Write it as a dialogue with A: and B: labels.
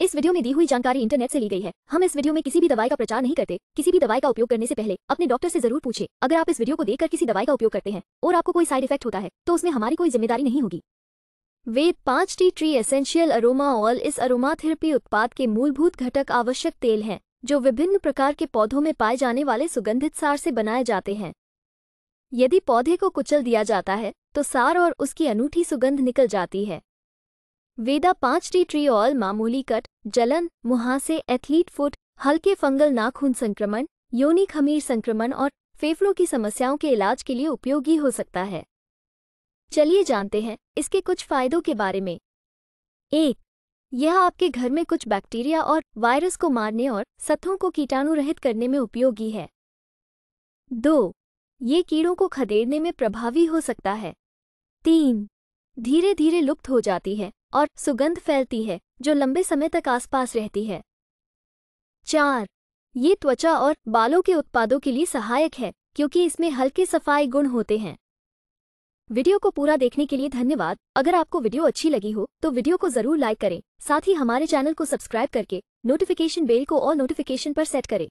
A: इस वीडियो में दी हुई जानकारी इंटरनेट से ली गई है। हम इस वीडियो में किसी भी दवाई का प्रचार नहीं करते। किसी भी दवाई का उपयोग करने से पहले अपने डॉक्टर से ज़रूर पूछे। अगर आप इस वीडियो को देखकर किसी दवाई का उपयोग करते हैं और आपको कोई साइड इफ़ेक्ट होता है तो उसमें हमारी कोई ज़िम्मेदारी नहीं होगी। वे पाँच tea tree essential aroma oil इस अरोमा थेरेपी उत्पाद के मूलभूत घटक आवश्यक तेल हैं, जो विभिन्न प्रकार के पौधों में पाए जाने वाले सुगंधित सार से बनाए जाते हैं। यदि पौधे को कुचल दिया जाता है तो सार और उसकी अनूठी सुगंध निकल जाती है। वेदा पाँच टी ट्री ऑयल मामूली कट, जलन, मुहासे, एथलीट फुट, हल्के फंगल नाखून संक्रमण योनि खमीर संक्रमण और फेफड़ों की समस्याओं के इलाज के लिए उपयोगी हो सकता है। चलिए जानते हैं इसके कुछ फायदों के बारे में। एक, यह आपके घर में कुछ बैक्टीरिया और वायरस को मारने और सत्थों को कीटाणु रहित करने में उपयोगी है। दो, ये कीड़ों को खदेड़ने में प्रभावी हो सकता है। तीन धीरे धीरे लुप्त हो जाती है और सुगंध फैलती है, जो लंबे समय तक आसपास रहती है। चार, ये त्वचा और बालों के उत्पादों के लिए सहायक है, क्योंकि इसमें हल्के सफ़ाई गुण होते हैं। वीडियो को पूरा देखने के लिए धन्यवाद। अगर आपको वीडियो अच्छी लगी हो तो वीडियो को ज़रूर लाइक करें। साथ ही हमारे चैनल को सब्सक्राइब करके, नोटिफिकेशन बेल को ऑल नोटिफिकेशन पर सेट करें।